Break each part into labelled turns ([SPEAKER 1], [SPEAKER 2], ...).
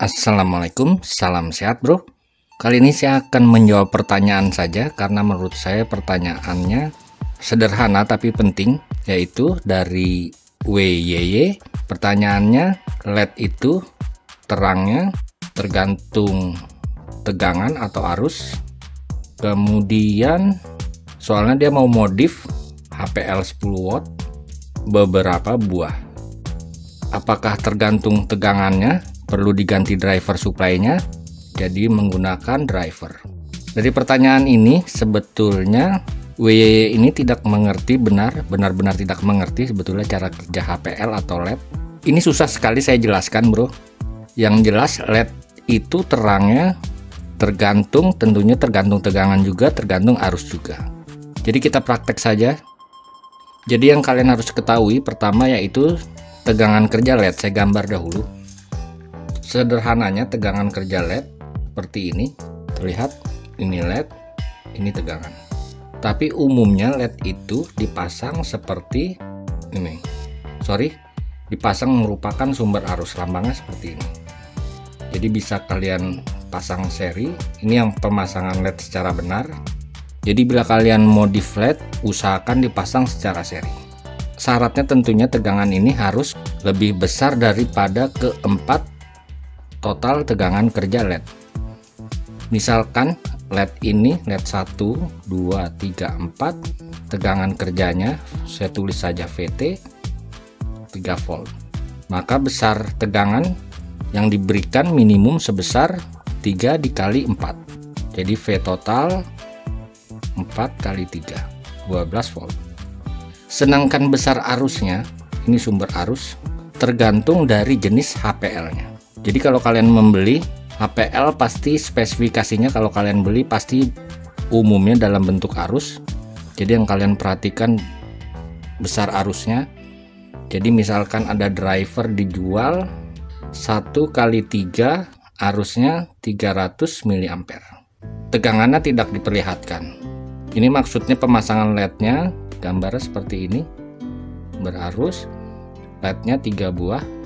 [SPEAKER 1] Assalamualaikum, salam sehat bro. Kali ini saya akan menjawab pertanyaan saja karena menurut saya pertanyaannya sederhana tapi penting yaitu dari WYY pertanyaannya LED itu terangnya tergantung tegangan atau arus. Kemudian soalnya dia mau modif HPL 10 watt beberapa buah. Apakah tergantung tegangannya perlu diganti driver supply-nya jadi menggunakan driver. Dari pertanyaan ini sebetulnya WYY ini tidak mengerti benar benar-benar tidak mengerti sebetulnya cara kerja HPL atau LED ini susah sekali saya jelaskan bro. Yang jelas LED itu terangnya tergantung tentunya tergantung tegangan juga tergantung arus juga. Jadi kita praktek saja. Jadi yang kalian harus ketahui pertama yaitu tegangan kerja LED saya gambar dahulu sederhananya tegangan kerja LED seperti ini terlihat ini LED ini tegangan. Tapi umumnya LED itu dipasang seperti ini. Sorry dipasang merupakan sumber arus lambangnya seperti ini. Jadi bisa kalian pasang seri ini yang pemasangan LED secara benar. Jadi bila kalian modif LED usahakan dipasang secara seri. Syaratnya tentunya tegangan ini harus lebih besar daripada keempat total tegangan kerja LED misalkan LED ini LED 1 2 3 4 tegangan kerjanya saya tulis saja VT 3 volt. Maka besar tegangan yang diberikan minimum sebesar 3 dikali 4 jadi V total 4 kali 3 12 volt. Sedangkan besar arusnya ini sumber arus tergantung dari jenis HPL nya jadi kalau kalian membeli HPL pasti spesifikasinya kalau kalian beli pasti umumnya dalam bentuk arus. Jadi yang kalian perhatikan besar arusnya. Jadi misalkan ada driver dijual 1 kali 3 arusnya 300 mA tegangannya tidak diperlihatkan. Ini maksudnya pemasangan lednya gambarnya seperti ini. Berarus lednya 3 buah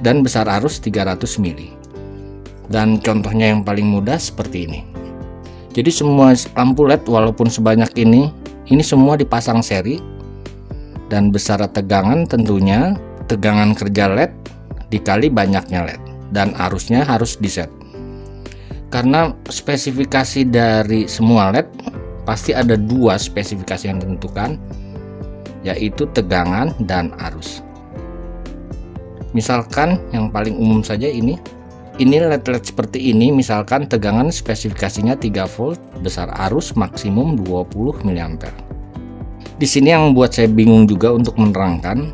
[SPEAKER 1] dan besar arus 300 mili. Dan contohnya yang paling mudah seperti ini. Jadi semua lampu LED walaupun sebanyak ini, ini semua dipasang seri dan besar tegangan tentunya tegangan kerja LED dikali banyaknya LED dan arusnya harus diset. Karena spesifikasi dari semua LED pasti ada dua spesifikasi yang ditentukan yaitu tegangan dan arus misalkan yang paling umum saja ini. Ini LED-LED seperti ini misalkan tegangan spesifikasinya 3 volt besar arus maksimum 20 mA di sini yang membuat saya bingung juga untuk menerangkan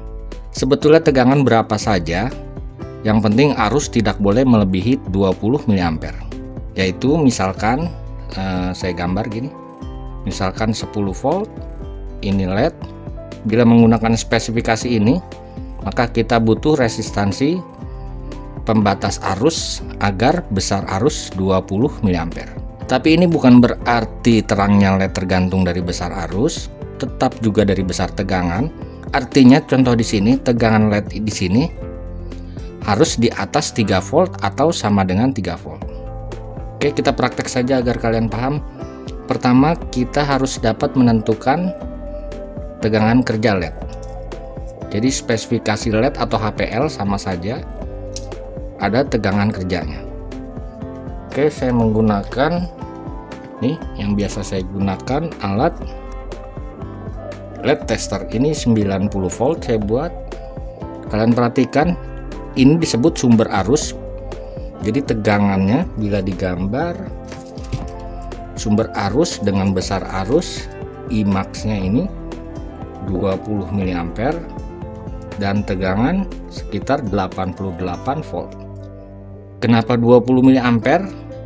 [SPEAKER 1] sebetulnya tegangan berapa saja? Yang penting arus tidak boleh melebihi 20 mA yaitu misalkan eh, saya gambar gini. Misalkan 10 volt ini LED. Bila menggunakan spesifikasi ini maka kita butuh resistansi pembatas arus agar besar arus 20 mA. Tapi ini bukan berarti terangnya LED tergantung dari besar arus, tetap juga dari besar tegangan. Artinya contoh di sini tegangan LED di sini harus di atas 3 volt atau sama dengan 3 volt. Oke, kita praktek saja agar kalian paham. Pertama, kita harus dapat menentukan tegangan kerja LED. Jadi spesifikasi LED atau HPL sama saja ada tegangan kerjanya. Oke, saya menggunakan nih yang biasa saya gunakan alat LED tester. Ini 90 volt saya buat. Kalian perhatikan ini disebut sumber arus. Jadi tegangannya bila digambar sumber arus dengan besar arus Imax-nya ini 20 mA dan tegangan sekitar 88 volt. Kenapa 20 mA?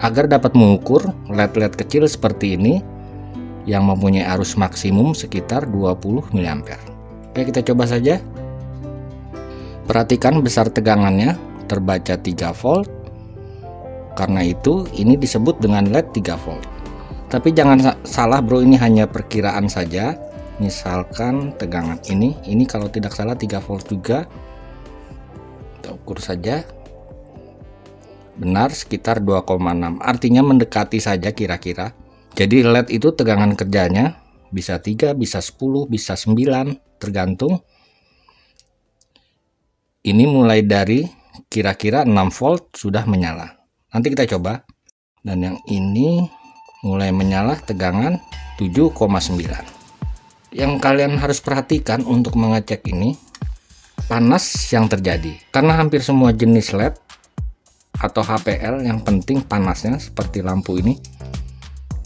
[SPEAKER 1] Agar dapat mengukur LED-LED kecil seperti ini yang mempunyai arus maksimum sekitar 20 mA. Oke, kita coba saja. Perhatikan besar tegangannya terbaca 3 volt. Karena itu ini disebut dengan LED 3 volt. Tapi jangan salah bro, ini hanya perkiraan saja misalkan tegangan ini ini kalau tidak salah 3 volt juga. Kita ukur saja. Benar sekitar 2,6 artinya mendekati saja kira-kira. Jadi LED itu tegangan kerjanya. Bisa 3 bisa 10 bisa 9 tergantung. Ini mulai dari kira-kira 6 volt sudah menyala. Nanti kita coba. Dan yang ini mulai menyala tegangan 7,9 yang kalian harus perhatikan untuk mengecek ini panas yang terjadi. Karena hampir semua jenis LED atau HPL yang penting panasnya seperti lampu ini.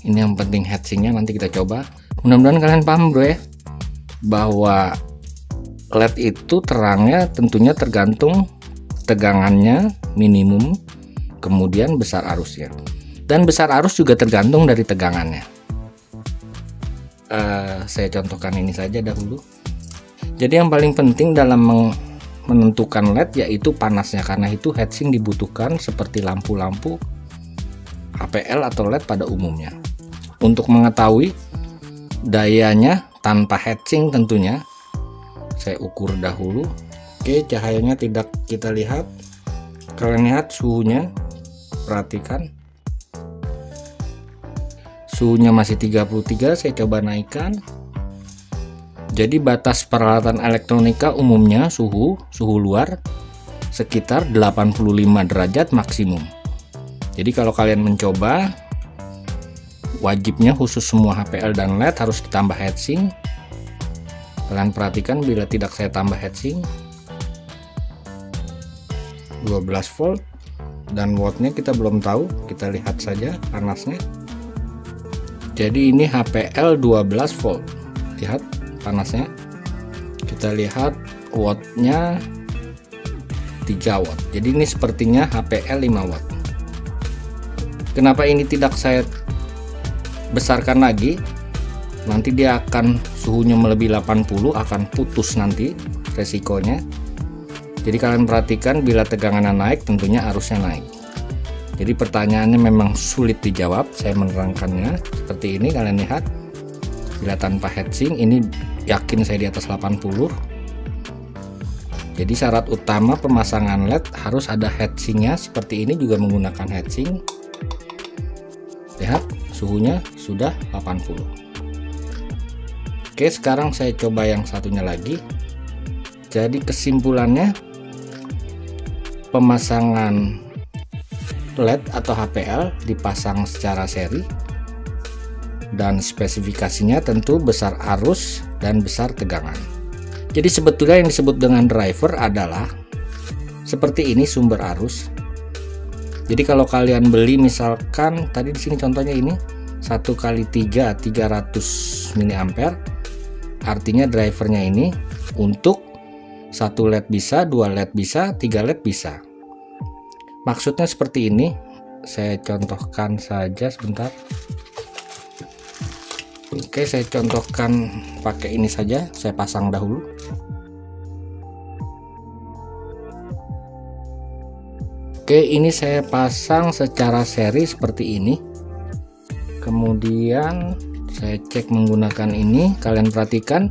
[SPEAKER 1] Ini yang penting heatsinknya nanti kita coba. Mudah-mudahan kalian paham bro ya bahwa LED itu terangnya tentunya tergantung tegangannya minimum kemudian besar arusnya. Dan besar arus juga tergantung dari tegangannya uh, saya contohkan ini saja dahulu. Jadi yang paling penting dalam menentukan LED yaitu panasnya karena itu heatsink dibutuhkan seperti lampu-lampu HPL atau LED pada umumnya. Untuk mengetahui dayanya tanpa heatsink tentunya saya ukur dahulu. Oke cahayanya tidak kita lihat. Kalian lihat suhunya perhatikan suhunya masih 33 saya coba naikkan. Jadi batas peralatan elektronika umumnya suhu suhu luar sekitar 85 derajat maksimum. Jadi kalau kalian mencoba wajibnya khusus semua HPL dan LED harus ditambah heatsink. Kalian perhatikan bila tidak saya tambah heatsink 12 volt. Dan wattnya kita belum tahu kita lihat saja panasnya jadi ini HPL 12 volt. Lihat panasnya. Kita lihat wattnya 3 watt. Jadi ini sepertinya HPL 5 watt. Kenapa ini tidak saya besarkan lagi? Nanti dia akan suhunya melebihi 80 akan putus nanti resikonya. Jadi kalian perhatikan bila tegangannya naik tentunya arusnya naik jadi pertanyaannya memang sulit dijawab saya menerangkannya. Seperti ini kalian lihat. Bila tanpa heatsink ini yakin saya di atas 80 jadi syarat utama pemasangan LED harus ada heatsinknya seperti ini juga menggunakan heatsink lihat suhunya sudah 80 oke sekarang saya coba yang satunya lagi. Jadi kesimpulannya pemasangan LED atau HPL dipasang secara seri dan spesifikasinya tentu besar arus dan besar tegangan. Jadi sebetulnya yang disebut dengan driver adalah seperti ini sumber arus. Jadi kalau kalian beli misalkan tadi di sini contohnya ini 1 kali 3 300 mA artinya drivernya ini untuk satu LED bisa, dua LED bisa, tiga LED bisa. Maksudnya seperti ini. Saya contohkan saja sebentar. Oke, saya contohkan pakai ini saja. Saya pasang dahulu. Oke, ini saya pasang secara seri seperti ini. Kemudian saya cek menggunakan ini, kalian perhatikan.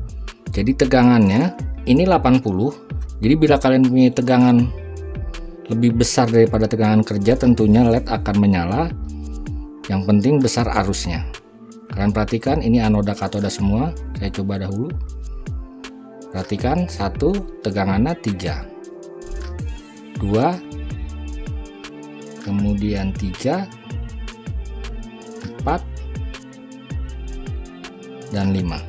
[SPEAKER 1] Jadi tegangannya ini 80. Jadi bila kalian punya tegangan lebih besar daripada tegangan kerja tentunya LED akan menyala. Yang penting besar arusnya. Kalian perhatikan ini anoda katoda semua. Saya coba dahulu. Perhatikan satu tegangannya tiga. Dua kemudian tiga empat dan lima.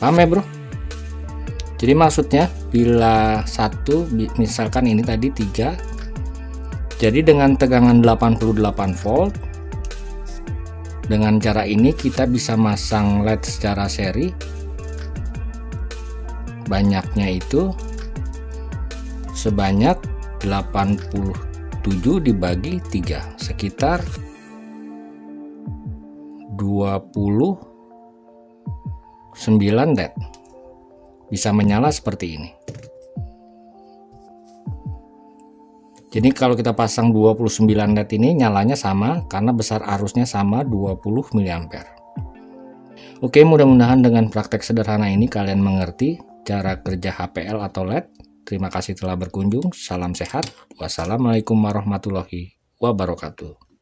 [SPEAKER 1] Paham ya bro? Jadi maksudnya bila satu misalkan ini tadi tiga. Jadi dengan tegangan 88 volt dengan cara ini kita bisa masang LED secara seri. Banyaknya itu sebanyak 87 dibagi 3 sekitar 29 LED bisa menyala seperti ini. Jadi kalau kita pasang 29 LED ini nyalanya sama karena besar arusnya sama 20 mA. Oke, mudah-mudahan dengan praktek sederhana ini kalian mengerti cara kerja HPL atau LED Terima kasih telah berkunjung. Salam sehat. Wassalamualaikum warahmatullahi wabarakatuh.